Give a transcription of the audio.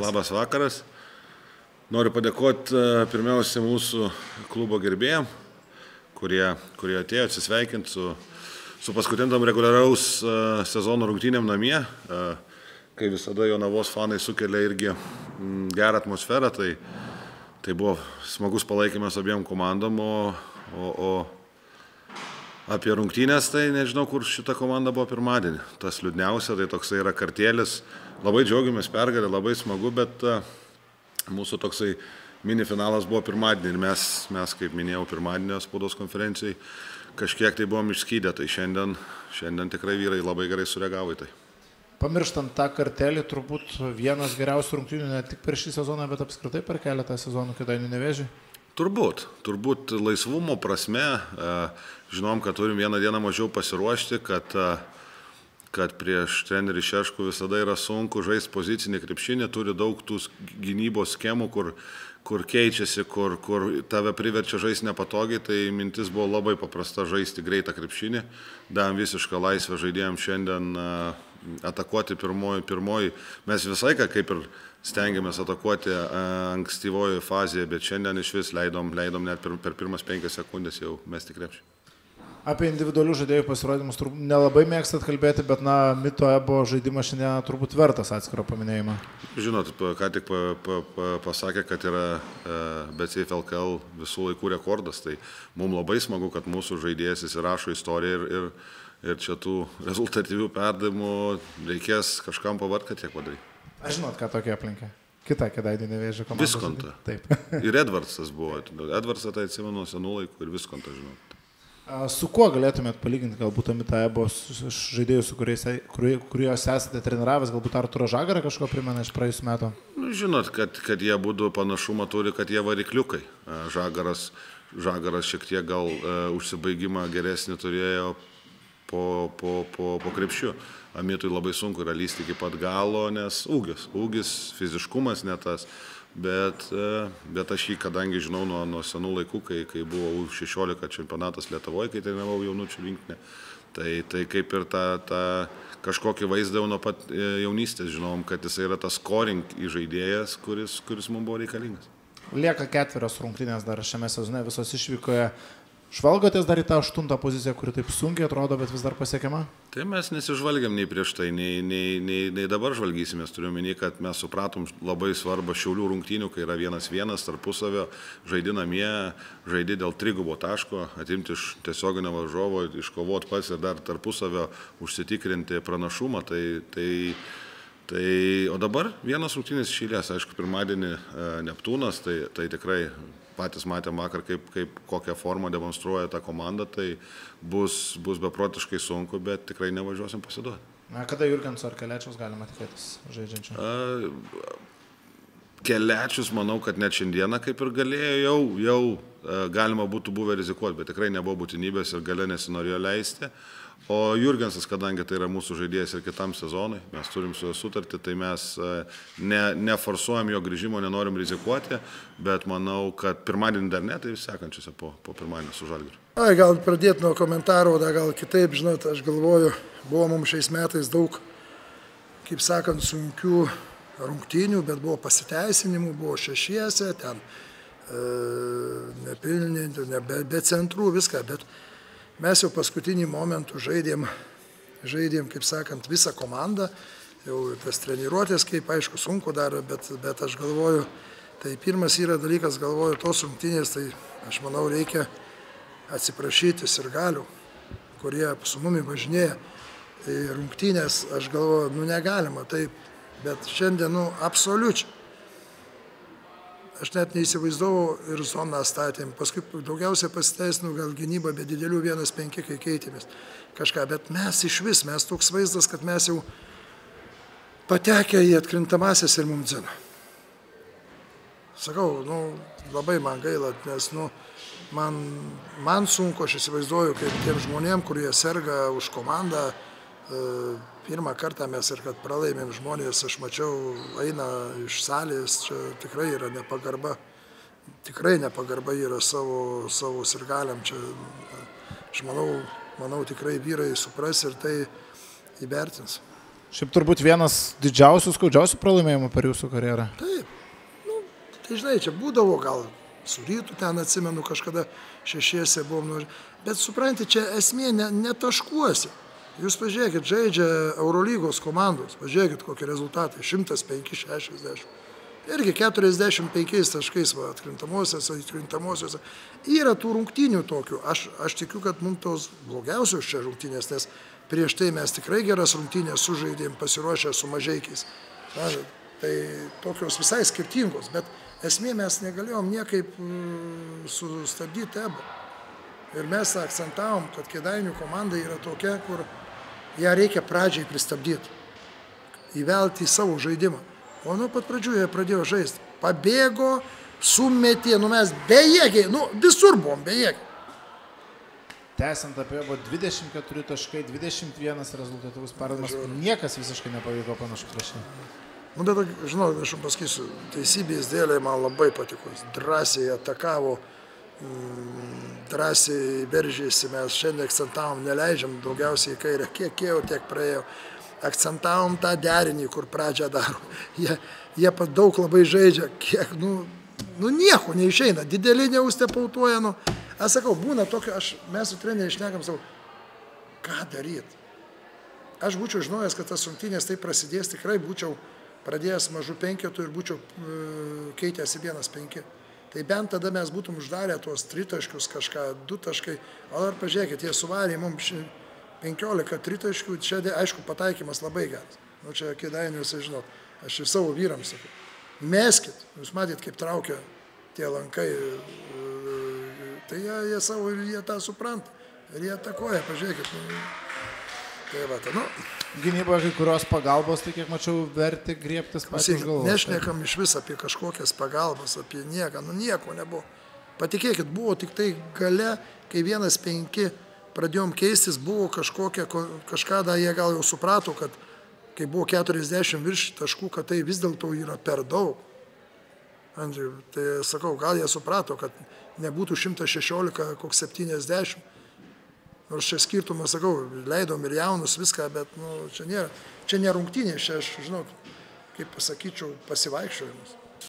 Labas vakaras. Noriu padėkoti e, pirmiausia mūsų klubo gerbėjim, kurie, kurie atėjo atsisveikinti su, su paskutiniam reguliaraus e, sezono rungtynėm namie. E, kai visada Jonavos fanai sukelia irgi gerą atmosferą, tai, tai buvo smagus palaikymas abiem komandom, o, o, o apie rungtynės, tai nežinau, kur šita komanda buvo pirmadienį. Tas liūdniausia, tai toksai yra kartėlis. Labai džiaugiamės pergalę, labai smagu, bet uh, mūsų toksai mini finalas buvo pirmadienį ir mes, mes kaip minėjau, pirmadienio spaudos konferencijai kažkiek tai buvom išskydę, tai šiandien, šiandien tikrai vyrai labai gerai sureagavo į tai. Pamirštant tą kartelį, turbūt vienas geriausių rungtynių ne tik per šį sezoną, bet apskritai per keletą sezonų, kada neveži. Turbūt, turbūt laisvumo prasme, e, žinom, kad turim vieną dieną mažiau pasiruošti, kad, e, kad prieš trenerį Šeškų visada yra sunku žaisti pozicinį krepšinį, turi daug tų gynybos schemų, kur, kur keičiasi, kur, kur tave priverčia žaisti nepatogiai, tai mintis buvo labai paprasta žaisti greitą krepšinį, davėm visišką laisvę žaidėjams šiandien e, atakuoti pirmoji, pirmoji. Mes visai ką kaip ir stengiamės atakuoti ankstyvojoje fazėje, bet šiandien iš vis leidom, leidom net per, per pirmas penkias sekundės jau mes tik krepšį. Apie individualių žaidėjų pasirodymus turbūt nelabai mėgstat kalbėti, bet na, mito ebo žaidimas šiandien turbūt vertas atskiro paminėjimo. Žinot, ką tik pa, pa, pa, pasakė, kad yra e, BCF LKL visų laikų rekordas, tai mums labai smagu, kad mūsų žaidėjas įsirašo istoriją ir, ir, ir čia tų rezultatyvių perdavimų reikės kažkam pavart, kad tiek padaryti. Aš žinot, ką tokia aplinka. Kita kėdainė nevėžė komanda. Viskonta. Taip. ir Edvardsas buvo. Edvardsą tai atsimenu senų laikų ir Viskonta, žinau. Su kuo galėtumėt palyginti galbūt Amita Ebos žaidėjus, su kuriais, kuriuos esate treniravęs, galbūt Arturo Žagarą kažko primena iš praėjusiu metu? Nu, žinot, kad, kad jie būtų panašumą turi, kad jie varikliukai. Žagaras, Žagaras šiek tiek gal uh, užsibaigimą geresnį turėjo po, po, po, po krepšiu. Amitui labai sunku yra lysti iki pat galo, nes ūgis, ūgis, fiziškumas netas. Bet, e, bet aš jį, kadangi žinau nuo, nuo senų laikų, kai, kai buvo U16 čempionatas Lietuvoje, kai treniravau jaunučių rinkinį, tai, tai kaip ir tą, tą kažkokį vaizdą jau nuo pat e, jaunystės žinom, kad jis yra tas scoring žaidėjas, kuris, kuris mums buvo reikalingas. Lieka ketverios rungtynės dar šiame sezone, visos išvykoje. Žvalgotės dar į tą aštuntą poziciją, kuri taip sunkiai atrodo, bet vis dar pasiekiama? Tai mes nesižvalgiam nei prieš tai, nei, nei, nei, nei dabar žvalgysimės. Turiu menį, kad mes supratom labai svarbą šiaulių rungtynių, kai yra vienas vienas tarpusavio, žaidi namie, žaidi dėl trigubo taško, atimti iš tiesioginio varžovo, iškovoti pats ir dar tarpusavio užsitikrinti pranašumą. Tai, tai, tai, o dabar vienas rungtynės išėlės, aišku, pirmadienį e, Neptūnas, tai, tai tikrai patys matėm vakar, kaip, kaip kokią formą demonstruoja ta komanda, tai bus, bus beprotiškai sunku, bet tikrai nevažiuosim pasiduoti. Na, kada Jurgens ar Kelečiaus galima tikėtis žaidžiančių? Kelečius manau, kad net šiandieną kaip ir galėjo jau, jau galima būtų buvę rizikuoti, bet tikrai nebuvo būtinybės ir gale nesinorėjo leisti. O Jurgensas, kadangi tai yra mūsų žaidėjas ir kitam sezonui, mes turim su juo sutartį, tai mes ne, neforsuojam jo grįžimo, nenorim rizikuoti, bet manau, kad pirmadienį dar ne, tai sekančiuose po, po pirmadienį su Žalgiriu. Ai, gal pradėti nuo komentarų, da gal kitaip, žinot, aš galvoju, buvo mums šiais metais daug, kaip sakant, sunkių rungtynių, bet buvo pasiteisinimų, buvo šešiese, ten e, nepilni, ne, be, be centrų, viską, bet Mes jau paskutinį momentų žaidėm, žaidėm, kaip sakant, visą komandą, jau tas treniruotės, kaip aišku, sunku dar, bet, bet aš galvoju, tai pirmas yra dalykas, galvoju, tos rungtynės, tai aš manau reikia atsiprašyti ir galių, kurie su mumi važinėja. Tai rungtynės, aš galvoju, nu negalima taip, bet šiandien, nu, absoliučiai aš net neįsivaizdavau ir zoną statėm. Paskui daugiausia pasiteisino gal gynyba, bet didelių vienas penki, kai keitėmės kažką. Bet mes iš vis, mes toks vaizdas, kad mes jau patekę į atkrintamasis ir mums dzina. Sakau, nu, labai man gaila, nes, nu, man, man sunku, aš įsivaizduoju, kaip tiem žmonėm, kurie serga už komandą, pirmą kartą mes ir kad pralaimėm žmonės, aš mačiau, eina iš salės, čia tikrai yra nepagarba, tikrai nepagarba yra savo, savo sirgaliam, čia aš manau, manau tikrai vyrai supras ir tai įvertins. Šiaip turbūt vienas didžiausių, skaudžiausių pralaimėjimų per jūsų karjerą. Taip. Nu, tai žinai, čia būdavo gal su rytu ten atsimenu kažkada šešiese buvom. Nu, bet supranti, čia esmė ne, ne taškuosi. Jūs pažiūrėkit, žaidžia Eurolygos komandos, pažiūrėkit kokie rezultatai - 105-60. Irgi 45 taškais va, atkrintamosiose, atkrintamosiose. Yra tų rungtynių tokių. Aš, aš tikiu, kad mums tos blogiausios čia rungtynės, nes prieš tai mes tikrai geras rungtynės sužaidėm, pasiruošę su mažaikiais. Na, tai tokios visai skirtingos, bet esmė mes negalėjom niekaip mm, sustabdyti EBO. Ir mes akcentavom, kad kėdainių komanda yra tokia, kur ją reikia pradžiai pristabdyti, įvelti į savo žaidimą. O nuo pat pradžių jie pradėjo žaisti. Pabėgo, sumetė, nu mes bejėgiai, nu visur buvom bejėgiai. Tęsiant apie buvo 24 taškai, 21 rezultatyvus pardavimas, niekas visiškai nepavyko panašu prieš jį. Nu, bet, žinau, aš jums pasakysiu, teisybės dėlė man labai patiko. Jis drąsiai atakavo, mm, drąsiai veržėsi, mes šiandien akcentavom, neleidžiam daugiausiai į kairę, kiek ėjo, tiek praėjo. Akcentavom tą derinį, kur pradžią daro. Jie, jie pat daug labai žaidžia, kiek, nu, nu nieko neišeina, dideli neustepautuoja, nu. Aš sakau, būna tokio, aš, mes su treneriu išnekam savo, ką daryti. Aš būčiau žinojęs, kad tas rungtynės taip prasidės, tikrai būčiau pradėjęs mažų penketų ir būčiau e, keitęs į vienas penki. Tai bent tada mes būtum uždarę tuos tritaškius kažką, du taškai. O dar pažiūrėkit, jie suvarė mums 15 tritaškių, čia aišku pataikymas labai geras. Nu čia kėdainiuose, žinot, aš ir savo vyrams sakau. Meskit, jūs matyt, kaip traukia tie lankai, e, tai jie, jie savo ir jie tą supranta. Ir jie atakuoja, pažiūrėkit. Nu, tai va, tai, nu, Gynyboje kai kurios pagalbos, tai kiek mačiau, verti griebtis Klausyk, galvos. Nešnekam iš vis apie kažkokias pagalbas, apie nieką, nu nieko nebuvo. Patikėkit, buvo tik tai gale, kai vienas penki pradėjom keistis, buvo kažkokia, ko- kažką da jie gal jau suprato, kad kai buvo 40 virš taškų, kad tai vis dėlto yra per daug. Andriu, tai sakau, gal jie suprato, kad nebūtų 116, koks 70. Nors čia skirtumas, sakau, leidom ir jaunus viską, bet nu, čia nėra, čia nerungtinė, čia aš, žinot, kaip pasakyčiau, pasivaikščiojimas.